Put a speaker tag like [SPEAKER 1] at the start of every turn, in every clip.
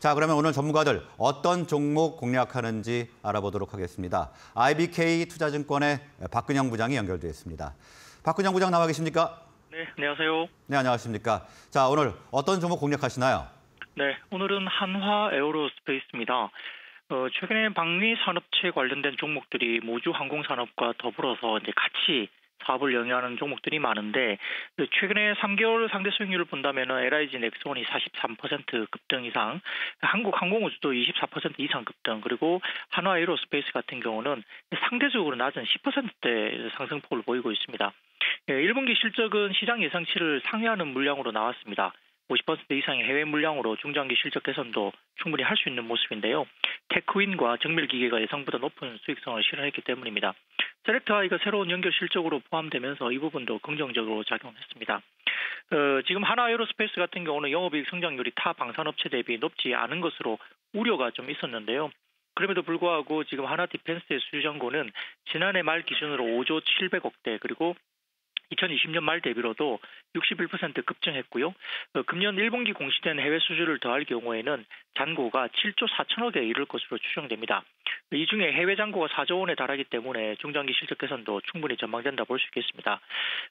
[SPEAKER 1] 자, 그러면 오늘 전문가들 어떤 종목 공략하는지 알아보도록 하겠습니다. IBK 투자증권의 박근영 부장이 연결되어 있습니다. 박근영 부장 나와 계십니까?
[SPEAKER 2] 네, 안녕하세요.
[SPEAKER 1] 네, 안녕하십니까. 자, 오늘 어떤 종목 공략하시나요?
[SPEAKER 2] 네, 오늘은 한화 에어로스페이스입니다. 어, 최근에 방위 산업체 관련된 종목들이 모주 항공 산업과 더불어서 이제 같이 사업을 영위하는 종목들이 많은데 최근에 3개월 상대 수익률을 본다면 LIG 넥슨이 43% 급등 이상, 한국 항공우주도 24% 이상 급등, 그리고 한화 에어로스페이스 같은 경우는 상대적으로 낮은 10%대 상승폭을 보이고 있습니다. 1분기 예, 실적은 시장 예상치를 상회하는 물량으로 나왔습니다. 50% 이상의 해외 물량으로 중장기 실적 개선도 충분히 할 수 있는 모습인데요. 테크윈과 정밀기계가 예상보다 높은 수익성을 실현했기 때문입니다. 쎄트렉아이가 새로운 연결 실적으로 포함되면서 이 부분도 긍정적으로 작용했습니다. 어, 지금 한화 에어로스페이스 같은 경우는 영업이익 성장률이 타 방산업체 대비 높지 않은 것으로 우려가 좀 있었는데요. 그럼에도 불구하고 지금 한화 디펜스의 수주잔고는 지난해 말 기준으로 5조 700억대 그리고 2020년 말 대비로도 61% 급증했고요. 어, 금년 1분기 공시된 해외 수주를 더할 경우에는 잔고가 7조 4천억에 이를 것으로 추정됩니다. 이 중에 해외 잔고가 4조 원에 달하기 때문에 중장기 실적 개선도 충분히 전망된다 볼 수 있겠습니다.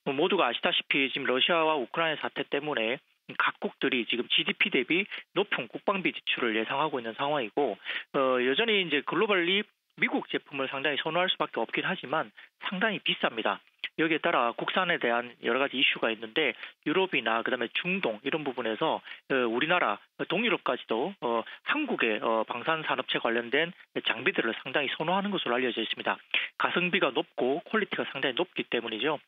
[SPEAKER 2] 뭐 모두가 아시다시피 지금 러시아와 우크라이나 사태 때문에 각국들이 지금 GDP 대비 높은 국방비 지출을 예상하고 있는 상황이고 어, 여전히 이제 글로벌리 미국 제품을 상당히 선호할 수밖에 없긴 하지만 상당히 비쌉니다. 여기에 따라 국산에 대한 여러 가지 이슈가 있는데 유럽이나 그다음에 중동 이런 부분에서 어, 우리나라 동유럽까지도 어, 한국의 어, 방산 산업체 관련된 장비들을 상당히 선호하는 것으로 알려져 있습니다. 가성비가 높고 퀄리티가 상당히 높기 때문이죠.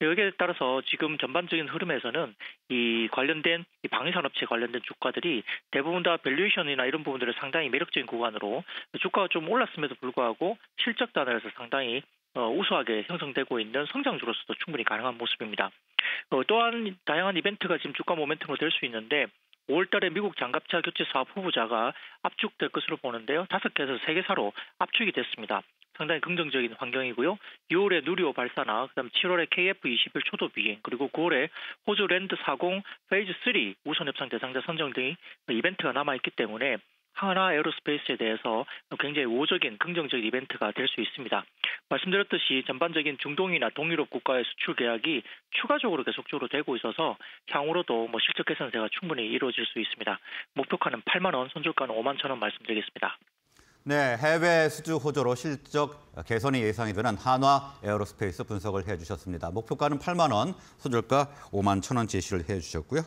[SPEAKER 2] 여기에 따라서 지금 전반적인 흐름에서는 이 관련된 이 방위산업체 관련된 주가들이 대부분 다 valuation이나 이런 부분들을 상당히 매력적인 구간으로 주가가 좀 올랐음에도 불구하고 실적 단에서 상당히 어, 우수하게 형성되고 있는 성장주로서도 충분히 가능한 모습입니다. 어, 또한 다양한 이벤트가 지금 주가 모멘텀으로 될 수 있는데 5월달에 미국 장갑차 교체 사업 후보자가 압축될 것으로 보는데요. 다섯 개에서 세 개 사로 압축이 됐습니다. 상당히 긍정적인 환경이고요. 6월에 누리호 발사나 그다음 7월에 KF21 초도 비행 그리고 9월에 호주 Land 400 Phase 3 우선 협상 대상자 선정 등의 이벤트가 남아 있기 때문에 한화 에어로스페이스에 대해서 굉장히 우호적인 긍정적 이벤트가 될 수 있습니다. 말씀드렸듯이 전반적인 중동이나 동유럽 국가의 수출 계약이 추가적으로 계속적으로 되고 있어서 향후로도 뭐 실적 개선세가 충분히 이루어질 수 있습니다. 목표가는 8만 원, 손절가는 5만 천 원 말씀드리겠습니다.
[SPEAKER 1] 네, 해외 수주 호조로 실적 개선이 예상이 되는 한화 에어로스페이스 분석을 해주셨습니다. 목표가는 8만 원, 손절가 5만 천 원 제시를 해주셨고요.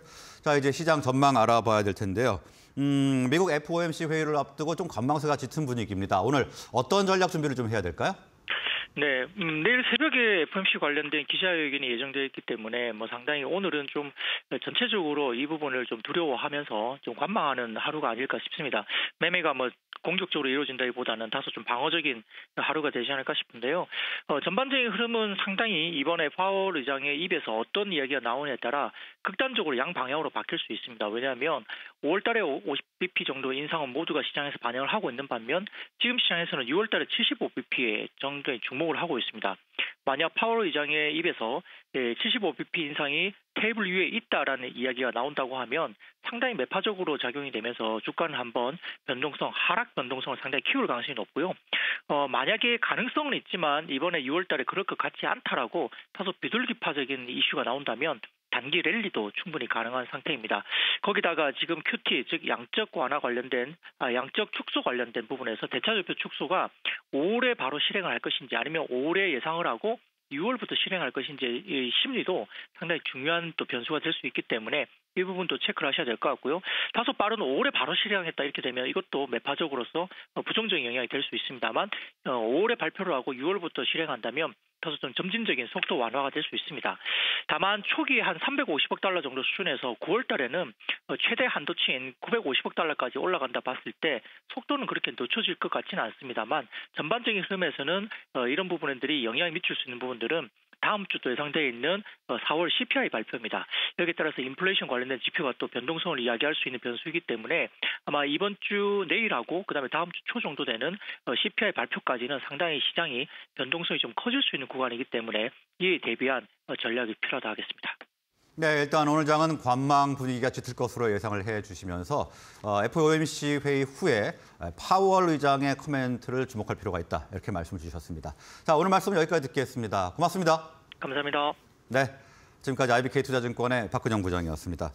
[SPEAKER 1] 자, 이제 시장 전망 알아봐야 될 텐데요. 음, 미국 FOMC 회의를 앞두고 좀 관망세가 짙은 분위기입니다. 오늘 어떤 전략 준비를 좀 해야 될까요?
[SPEAKER 2] 네, 음, 내일 새벽에 FOMC 관련된 기자회견이 예정되어 있기 때문에 뭐 상당히 오늘은 좀 전체적으로 이 부분을 좀 두려워하면서 좀 관망하는 하루가 아닐까 싶습니다. 매매가 뭐 공격적으로 이루어진다기보다는 다소 좀 방어적인 하루가 되지 않을까 싶은데요. 어, 전반적인 흐름은 상당히 이번에 파월 의장의 입에서 어떤 이야기가 나오냐에 따라 극단적으로 양 방향으로 바뀔 수 있습니다. 왜냐하면 5월달에 50bp 정도 인상은 모두가 시장에서 반영을 하고 있는 반면 지금 시장에서는 6월달에 75bp 정도의 주목을 하고 있습니다. 만약 파월 의장의 입에서 75bp 인상이 테이블 위에 있다라는 이야기가 나온다고 하면 상당히 매파적으로 작용이 되면서 주가는 한번 변동성, 하락 변동성을 상당히 키울 가능성이 높고요. 어, 만약에 가능성은 있지만 이번에 6월 달에 그럴 것 같지 않다라고 다소 비둘기파적인 이슈가 나온다면 단기 랠리도 충분히 가능한 상태입니다. 거기다가 지금 QT 즉 양적 완화 관련된 아, 양적 축소 관련된 부분에서 대차지표 축소가 5월에 바로 실행을 할 것인지 아니면 5월에 예상을 하고 6월부터 실행할 것인지 이 심리도 상당히 중요한 또 변수가 될 수 있기 때문에 이 부분도 체크를 하셔야 될 것 같고요. 다소 빠른 5월에 바로 실행했다 이렇게 되면 이것도 매파적으로서 부정적인 영향이 될 수 있습니다만 5월에 어, 발표를 하고 6월부터 실행한다면 다소 좀 점진적인 속도 완화가 될 수 있습니다. 다만 초기 한 350억 달러 정도 수준에서 9월 달에는 어, 최대 한도치인 950억 달러까지 올라간다 봤을 때 속도는 그렇게 늦춰질 것 같지는 않습니다만 전반적인 흐름에서는 어, 이런 부분들이 영향을 미칠 수 있는 부분들은 다음 주도 예상되어 있는 4월 어, CPI 발표입니다. 여기에 따라서 인플레이션 관련된 지표가 또 변동성을 이야기할 수 있는 변수이기 때문에 아마 이번 주 내일하고 그다음에 다음 주 초 정도 되는 CPI 어, 발표까지는 상당히 시장이 변동성이 좀 커질 수 있는 구간이기 때문에 이에 대비한 어, 전략이 필요하다 하겠습니다.
[SPEAKER 1] 네, 일단 오늘 장은 관망 분위기가 짙을 것으로 예상을 해 주시면서 어, FOMC 회의 후에 파월 의장의 코멘트를 주목할 필요가 있다. 이렇게 말씀을 주셨습니다. 자, 오늘 말씀 여기까지 듣겠습니다. 고맙습니다.
[SPEAKER 2] 감사합니다.
[SPEAKER 1] 네, 지금까지 IBK 투자증권의 박근영 부장이었습니다.